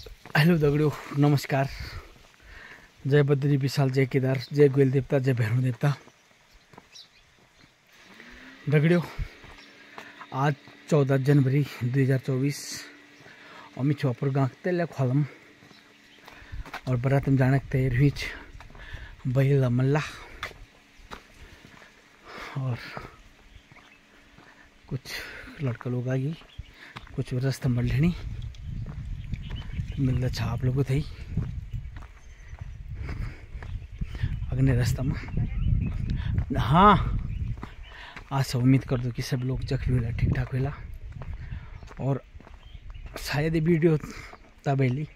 Hello दगड़ियों नमस्कार जय बद्री विशाल जय केदार जय गोयल देवता जय भैरव देवता दगड़ियों आज चौदह जनवरी दुई हज़ार चौबीस, अमी छोपर गाँव तेल खोलम और बरातम जाने की हुई बैल मल्ला, और कुछ लड़का लोग आगी, कुछ रास्ता मिल्दछ आप लोगों थे। अग्नि रास्तामा हाँ आशा उम्मीद कर दो कि सब लोग जख्मी होला ठीक ठाक होला और शायद ये वीडियो तबैली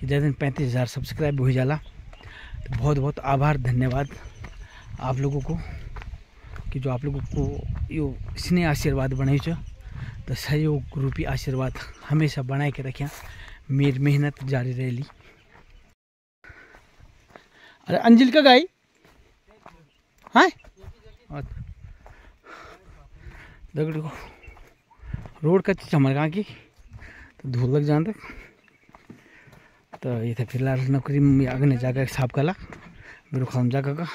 कि जैसे पैंतीस हज़ार सब्सक्राइब हो जाला तो बहुत बहुत आभार, धन्यवाद आप लोगों को, कि जो आप लोगों को यो स्नेह आशीर्वाद बनाई तो सहयोग रूपी आशीर्वाद हमेशा बनाए के रखें मेरी मेहनत जारी रहेली। अरे, अंजिल का गाई? हाँ? दगड़ रोड कच्ची हमारे गाँव की? तो धूल लग जान तक। तो ये था फ़िलहाल नौकरी में अगने जाकर साफ़ कला। मेरे खाम जाकर का।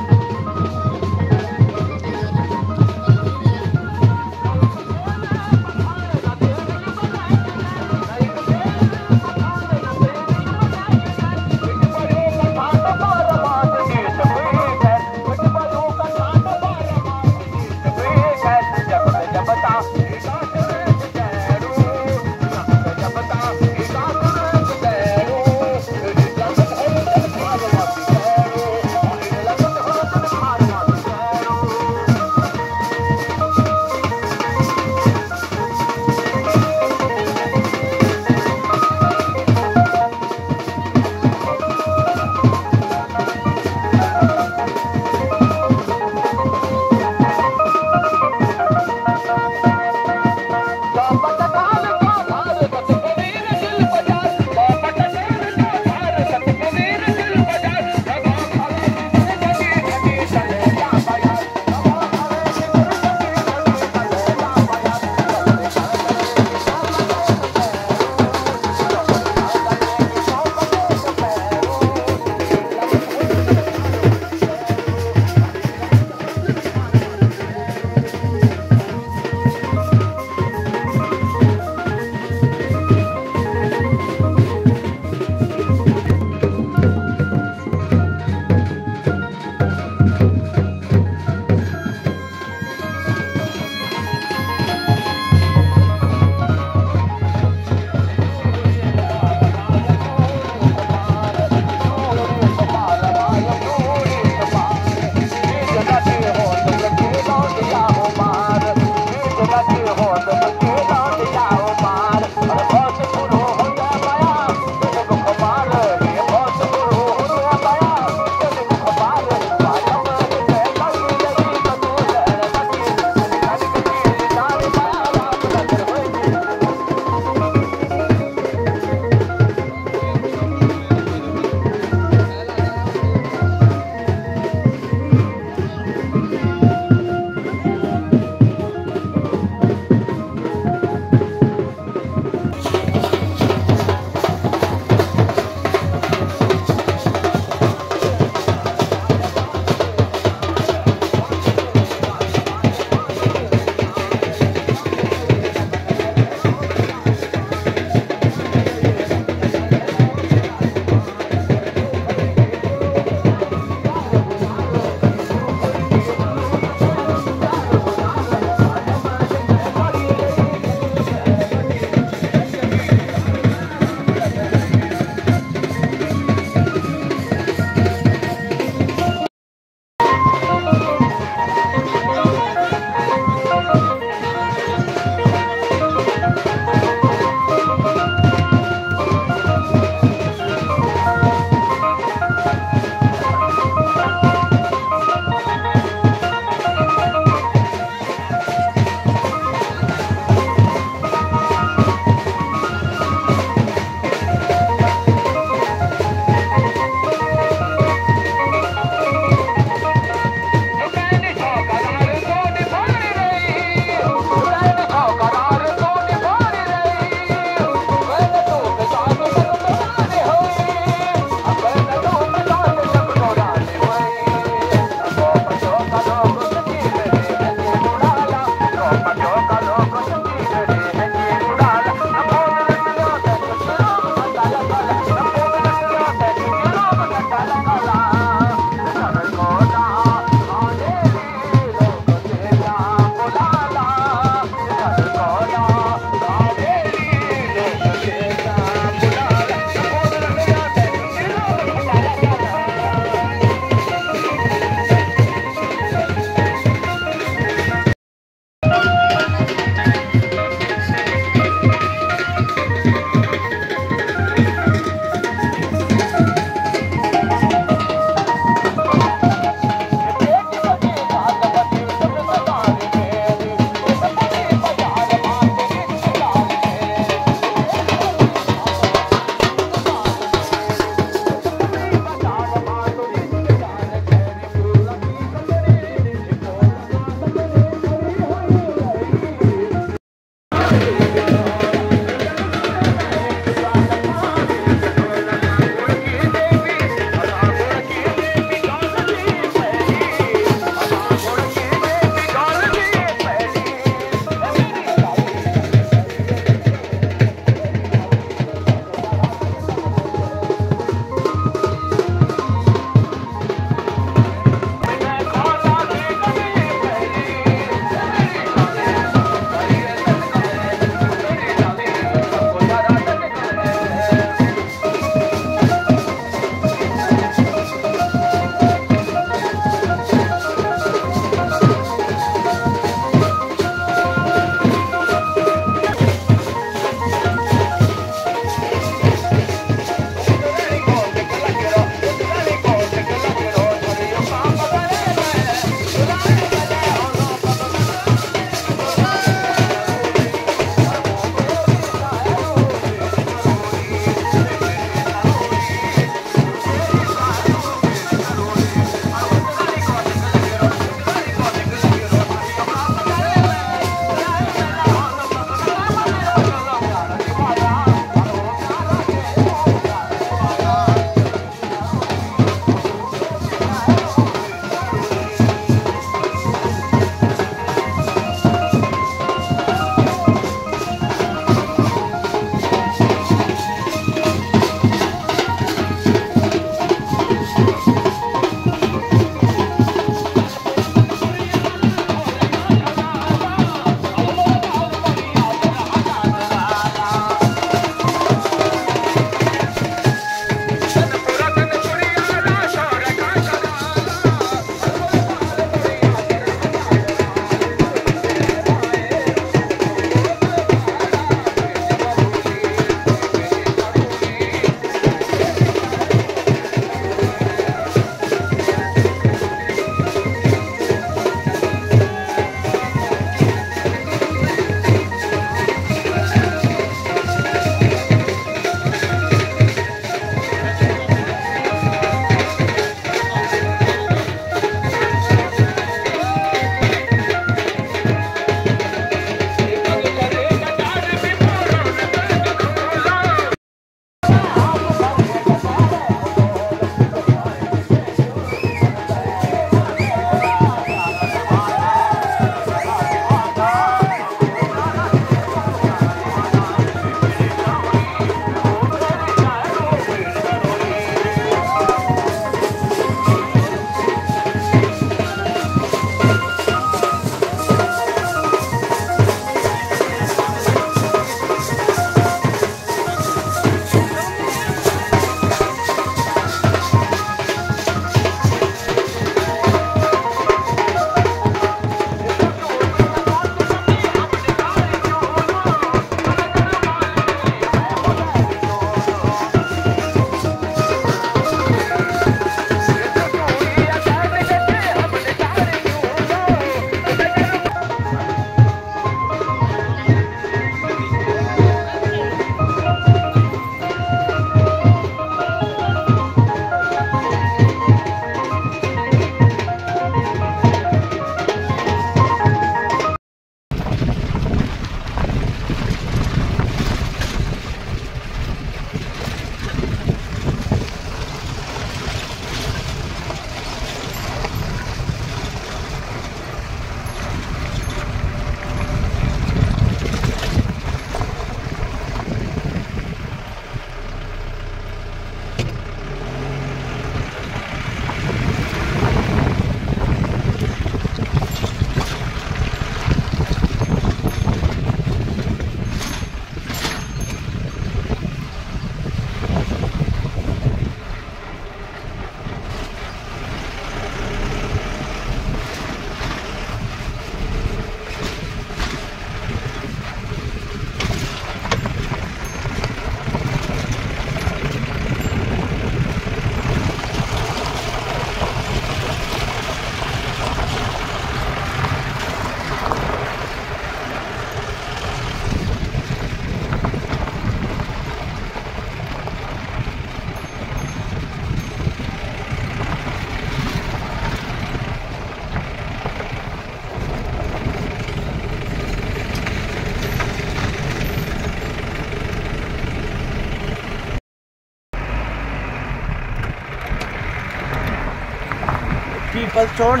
सिंपल चौड़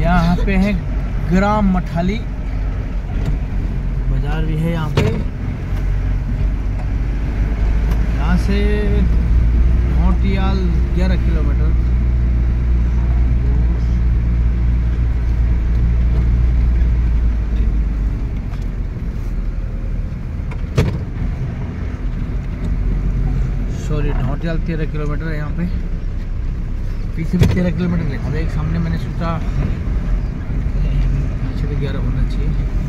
यहाँ पे है ग्राम मठाली। बाज़ार भी है यहाँ पे। यहाँ से मोटियाल 11 किलोमीटर। सॉरी ढोटियाल तेरह किलोमीटर है यहाँ पे। पीछे भी तेरह किलोमीटर लिखा था एक सामने मैंने सोचा ग्यारह होना चाहिए।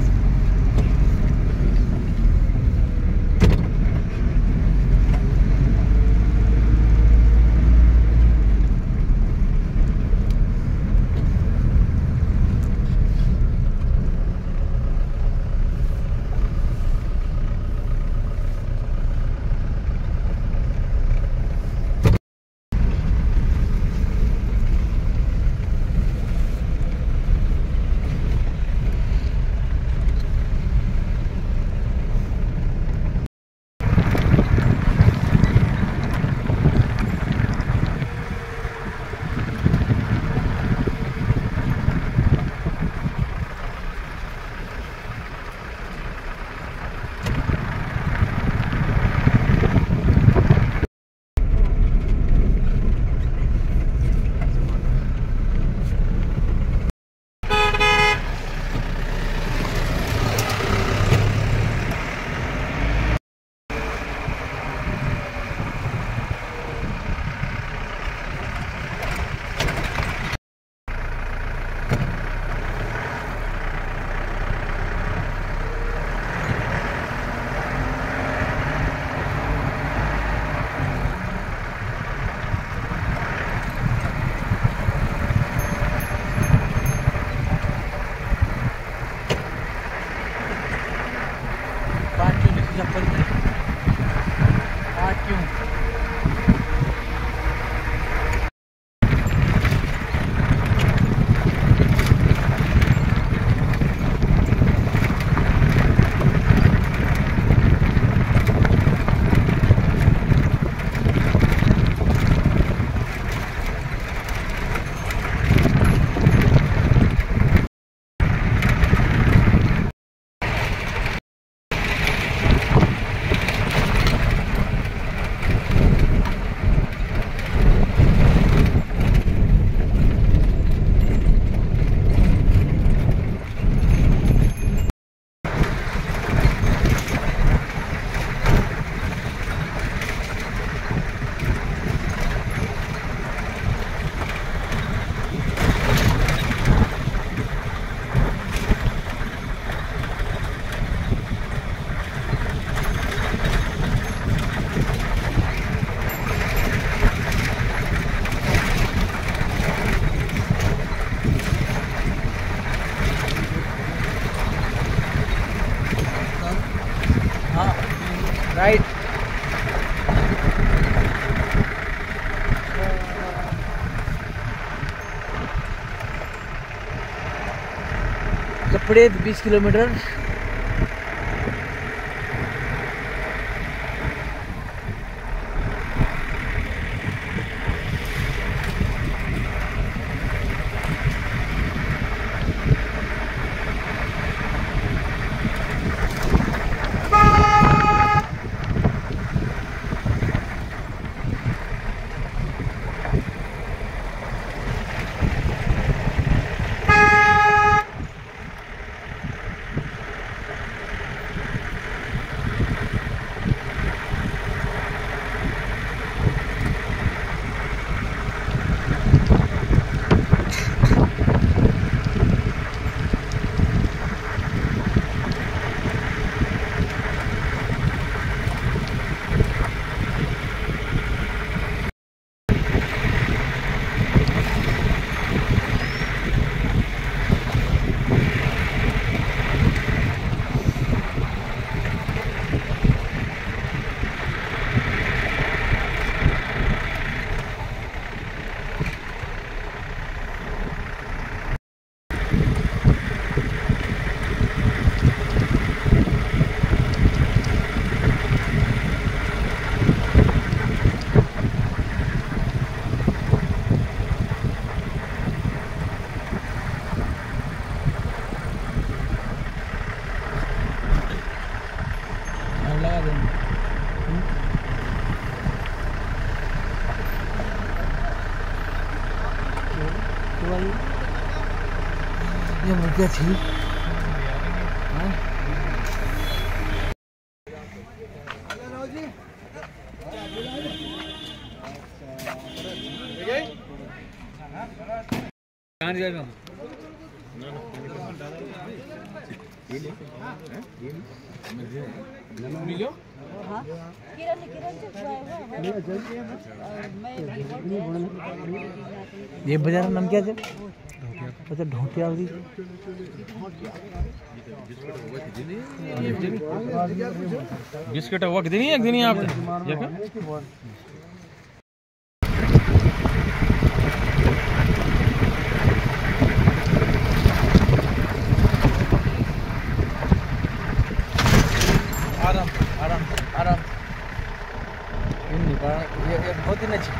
पड़े बीस किलोमीटर लगा देंगे ये मुर्गिया थी हाँ? किरण किरण ये बाज़ार नाम क्या है अच्छा ढोटिया वाली? बिस्किट वक्त दिन एक दिन आप आराम आराम आराम। pak ya ya buatin aja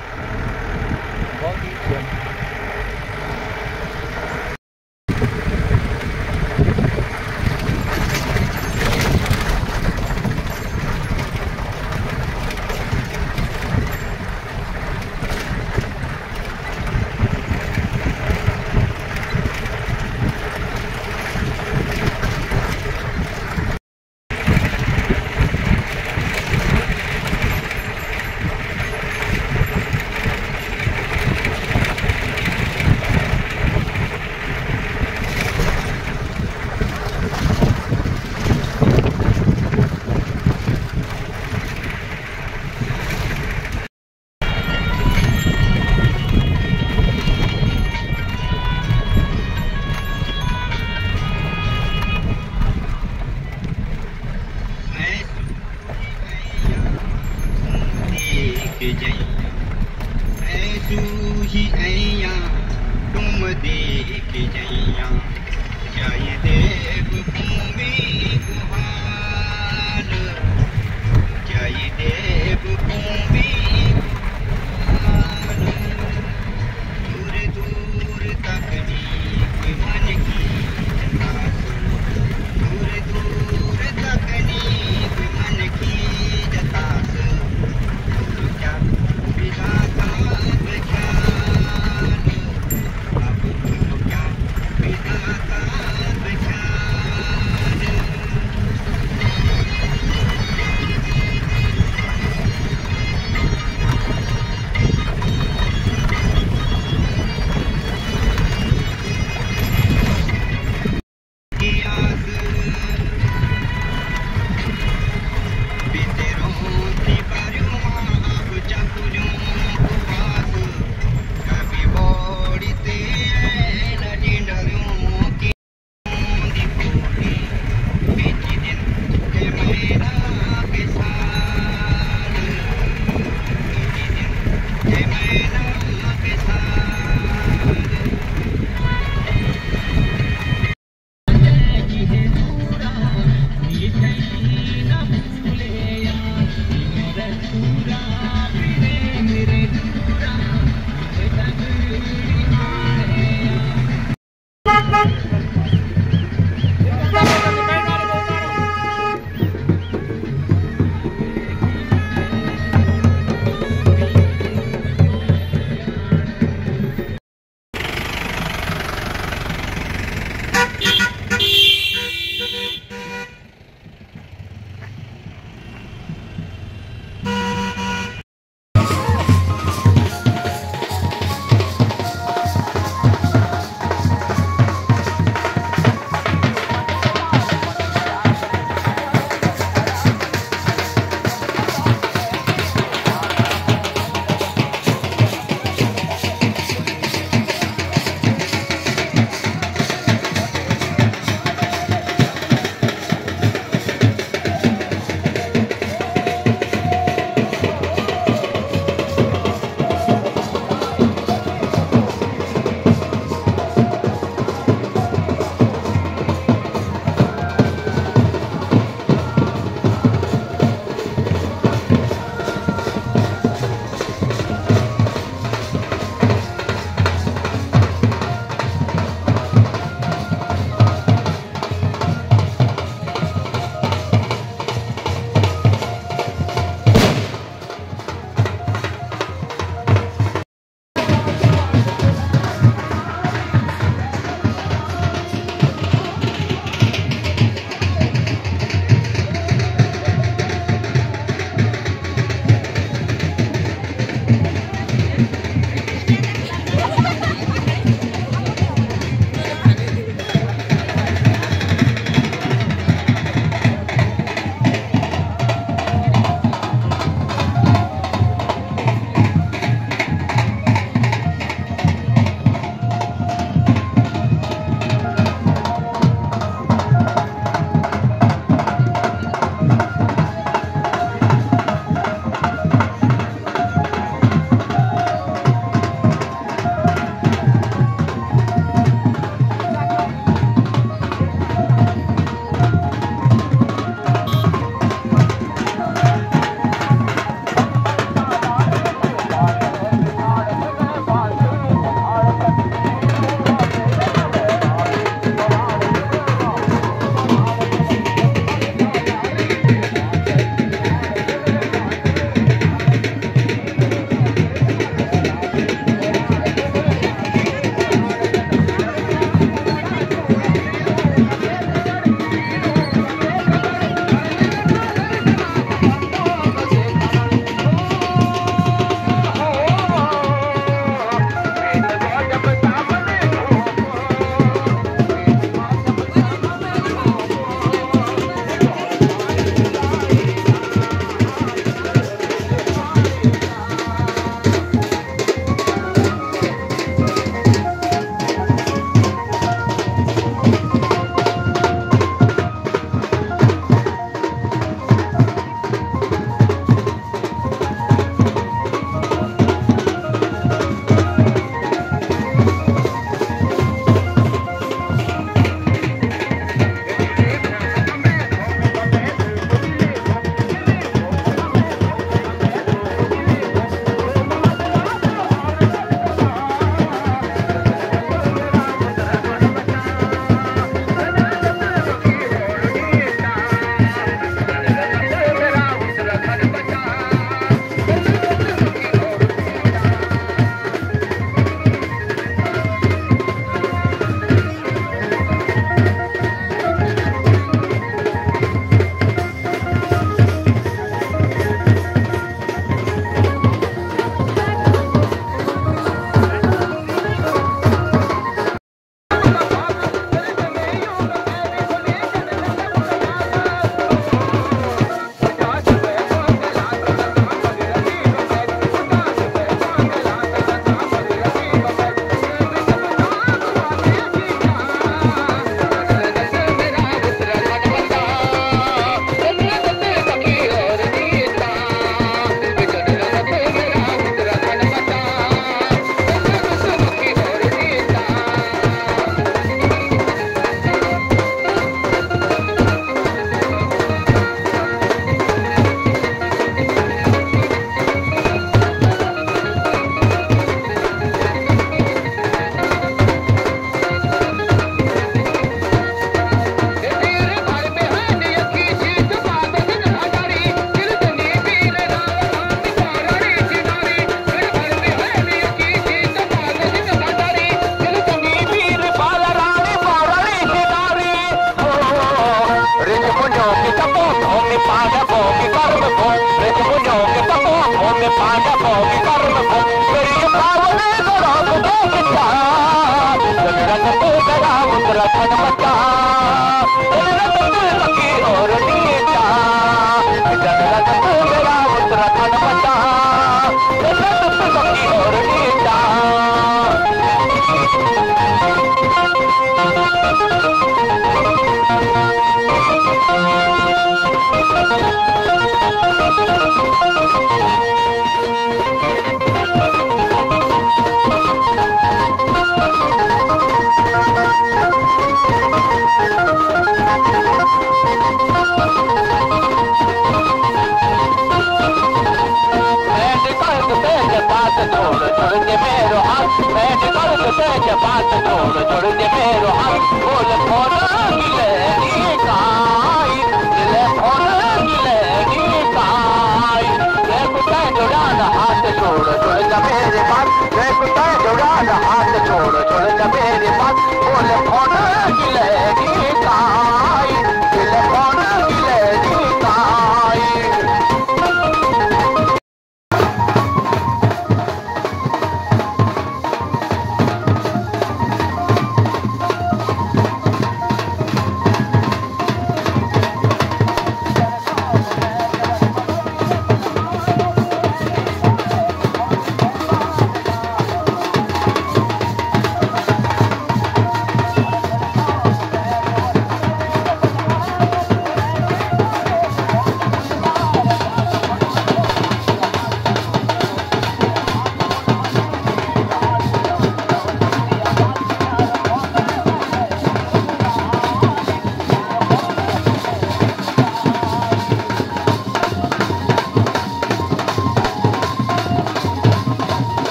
बात जोड़ छोड़ दे मेरो हाथ बोल फ़ोन मिले नी काई मिले फ़ोन मिले नी काई रे कुत्ता जोड़ान हाथ छोड़ छोड़ दे मेरे बात रे कुत्ता जोड़ान हाथ छोड़ छोड़ दे मेरे पास। बोल फ़ोन मिले नी काई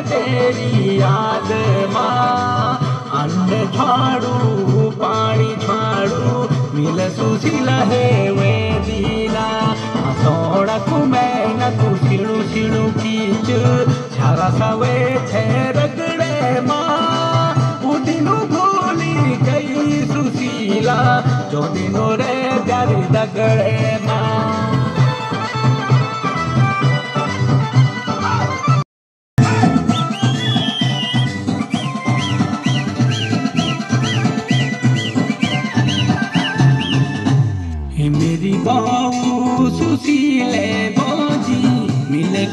तेरी याद माँ। अन्न झाड़ू, पानी झाड़ू, मिल सुशीला है वे दीना सोड़ा कुमै न तू कीच। छारा सवे छे रगड़े माँ। उदिनु भूली गई सुशीला, जो दिनो रे प्यारी दगड़े माँ।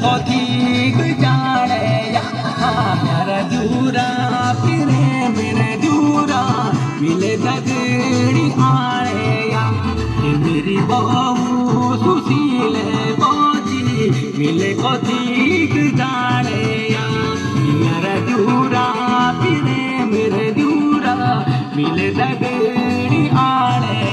ठीक जाने यार दूरा फिरे मेरे दूरा मिले दगड़ी आने मेरी बहू सुशील बोजी मिले को ठीक जाने यार दूरा फिरे मेरे दूरा मिले दगड़ी आने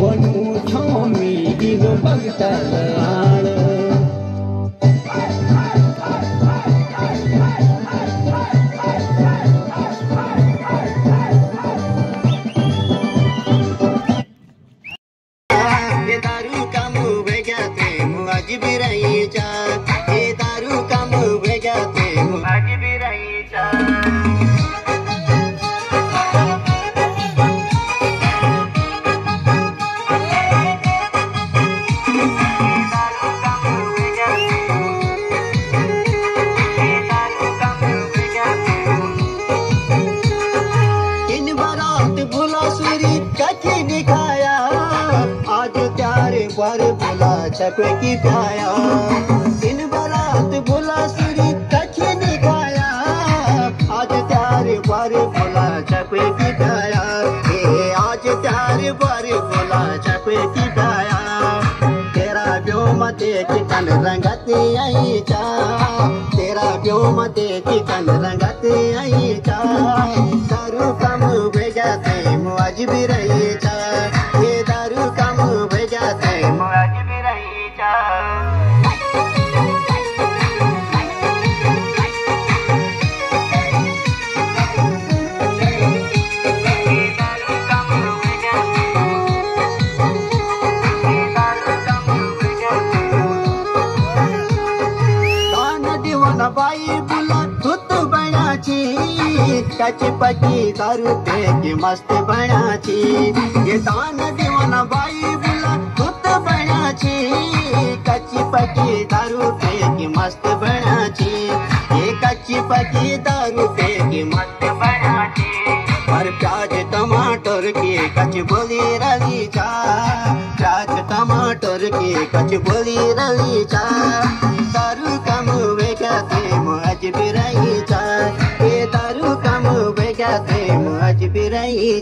பொன் மூச்சோமி இது பகுத்தல टमाटर के कच बोली रली चा चाच टमाटर के कच बोली रली चा दारू कम थे मज बिरई ये दारू कम थे मज बिरई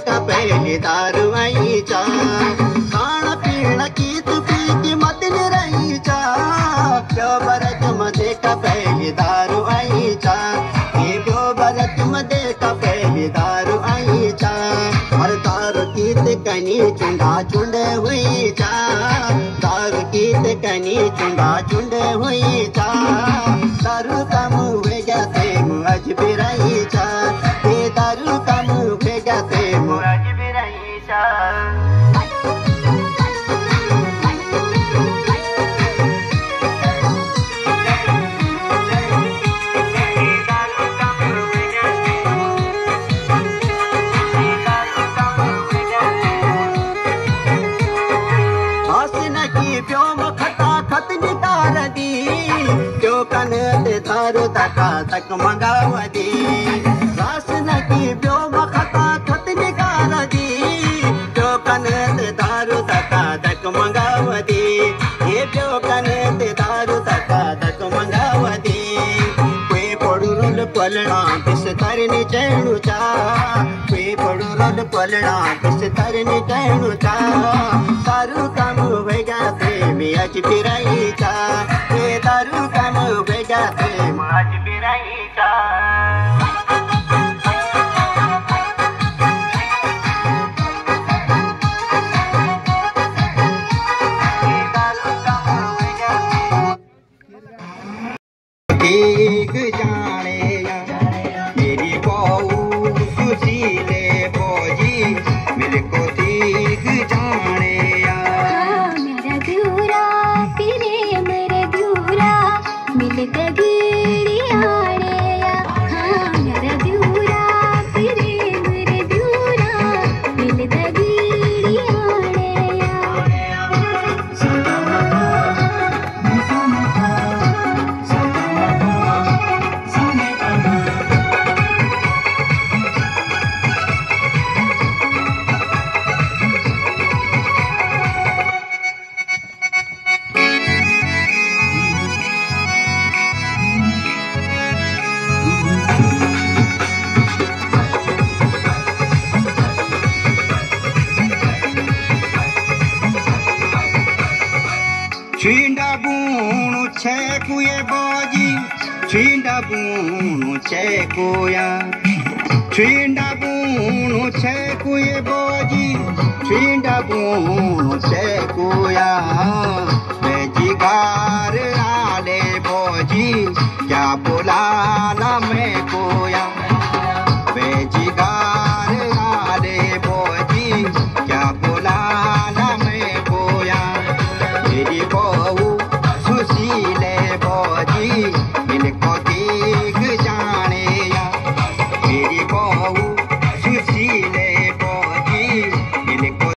तुम देखा पहले दारू आई चा। खाना पीना की तुकी कीमत नहीं रही चा। चौबर तुम देखा पहले दारू आई चा। ये गोबर तुम देखा पहले दारू आई चा। और दारू की कनी चुंडा चुंड हुई चा। दारू की कनी चुंडा चुंड हुई चा। तका तक मंगाव दी की प्योम खटा खत निकार दी कन ते दारू तका तक मंगाव दी ये कन ते दारू तका तक मंगाव दी कोई पडुरुल पलना बिस तरनी चैणु चा। कोई पडुरुल पलना बिस तरनी चैणु चा। दारू कम वेगा ते मी अज